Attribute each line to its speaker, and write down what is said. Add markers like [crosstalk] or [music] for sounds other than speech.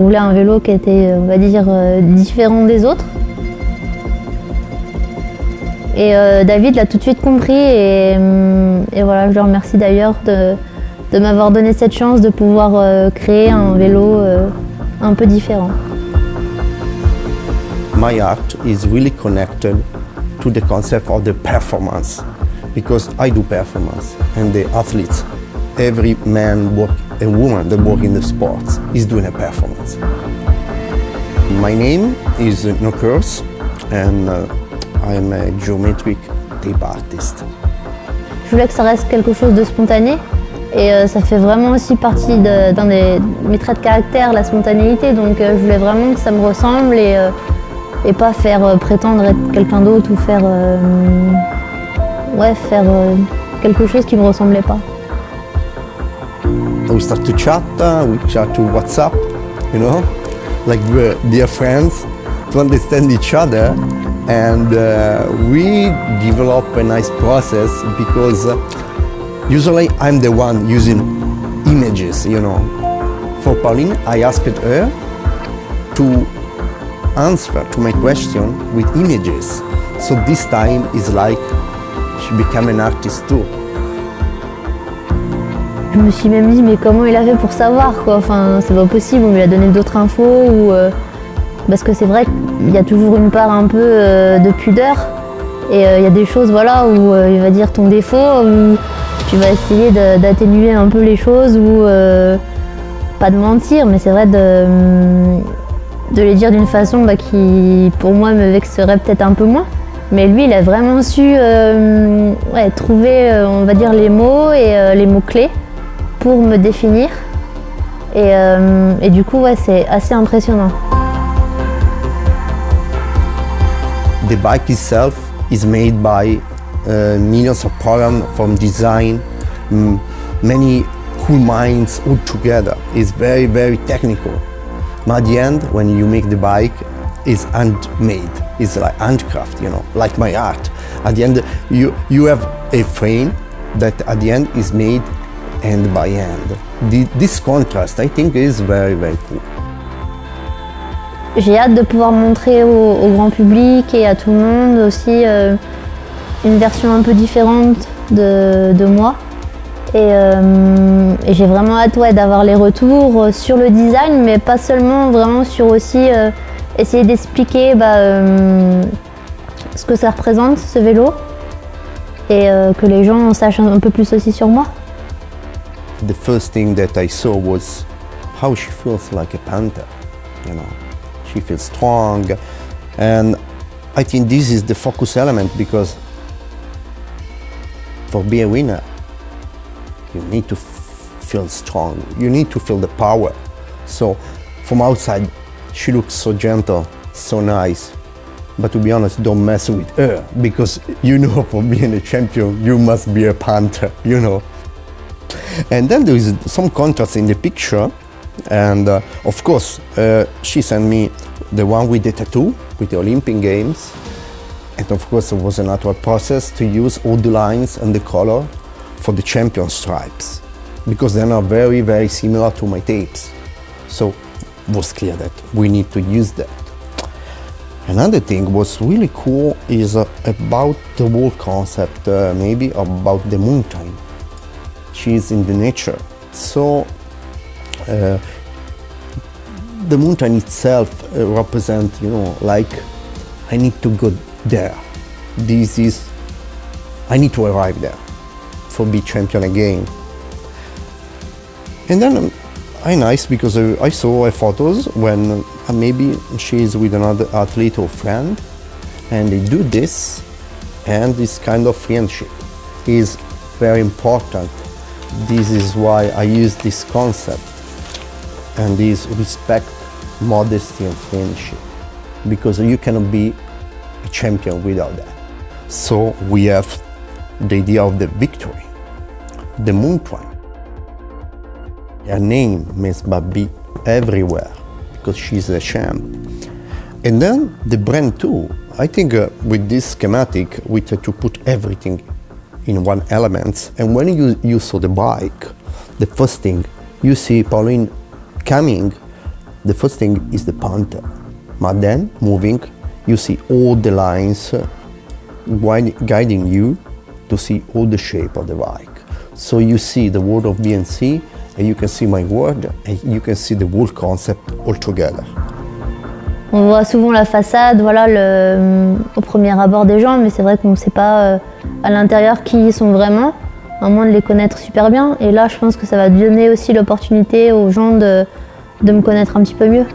Speaker 1: Je voulais un vélo qui était, on va dire, euh, différent des autres. Et euh, David l'a tout de suite compris et, et voilà, je le remercie d'ailleurs de, m'avoir donné cette chance de pouvoir euh, créer un vélo euh, un peu différent.
Speaker 2: my art is really connected to the concept of the performance because I do performance and the athletes, every man work, woman that work in the sports is doing a performance. My name is No Curse and uh, I'm a geometric tape artist.
Speaker 1: Je voulais que ça reste quelque chose de spontané et euh, ça fait vraiment aussi partie de- d'un des mes traits de caractère, la spontanéité. Donc euh, je voulais vraiment que ça me ressemble et, euh, pas faire prétendre être quelqu'un d'autre ou faire, ouais, faire quelque chose qui me ressemblait pas.
Speaker 2: We start to chat, uh, we chat to WhatsApp, you know, like we're dear friends to understand each other. And uh, we develop a nice process because uh, usually I'm the one using images, you know. For Pauline, I asked her to answer to my question with images. So this time is like she became an artist too.
Speaker 1: Je me suis même dit mais comment il a fait pour savoir quoi? Enfin c'est pas possible, on lui a donné d'autres infos ou euh, parce que c'est vrai qu'il y a toujours une part un peu euh, de pudeur et euh, il y a des choses voilà où il va dire ton défaut ou tu vas essayer d'atténuer un peu les choses ou pas de mentir mais c'est vrai de, hum, de les dire d'une façon bah, qui pour moi me vexerait peut-être un peu moins. Mais lui, il a vraiment su trouver, on va dire, les mots et les mots-clés pour me définir. Et, euh, et du coup, ouais, c'est assez impressionnant.
Speaker 2: The bike itself is made by uh, millions of programs from design, many cool minds all together. It's very, very technical. But at the end, when you make the bike, it's handmade. It's like handcraft, you know, like my art. At the end, you, you have a frame that at the end is made hand by hand. The, this contrast, I think, is very, very cool.
Speaker 1: J'ai hâte de pouvoir montrer au, grand public et à tout le monde aussi euh, une version un peu différente de, moi. Et, euh, et j'ai vraiment hâte d'avoir les retours sur le design, mais pas seulement, vraiment sur aussi euh, essayer d'expliquer bah, ce que ça représente, ce vélo, et que les gens en sachent un peu plus aussi sur moi.
Speaker 2: The first thing that I saw was how she feels like a panther. You know, she feels strong, and I think this is the focus element because for being a winner, you need to feel strong. You need to feel the power. So, from outside, she looks so gentle, so nice. But to be honest, don't mess with her because you know, [laughs] for being a champion, you must be a panther. You know. And then there is some contrast in the picture. And uh, of course, uh, she sent me the one with the tattoo, with the Olympic Games. And of course, it was a natural process to use all the lines and the color for the champion stripes because they are very, very similar to my tapes. So it was clear that we need to use that. Another thing was really cool is uh, about the whole concept, uh, maybe about the mountain she's in the nature. So uh, the mountain itself uh, represent, you know, like I need to go there. This is I need to arrive there for be champion again. And then um, I nice because I saw uh, photos when uh, maybe she's with another athlete or friend, and they do this, and this kind of friendship is very important this is why I use this concept and this respect, modesty, and friendship because you cannot be a champion without that. So we have the idea of the victory, the moon mountain. Her name means Babi everywhere because she's a champ. And then the brand too. I think uh, with this schematic, we try to put everything in one element. And when you, you saw the bike, the first thing you see Pauline coming the first thing is the panther. But then, moving, you see all the lines uh, guiding you to see all the shape of the bike. So you see the word of BMC, and you can see my word, and you can see the whole concept all together.
Speaker 1: On voit souvent la façade, voilà, au premier abord des gens, mais c'est vrai qu'on ne sait pas euh, à l'intérieur qui ils sont vraiment, à moins de les connaître super bien. Et là, je pense que ça va donner aussi l'opportunité aux gens de me connaître un petit peu mieux.